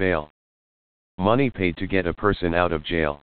Bail. Money paid to get a person out of jail.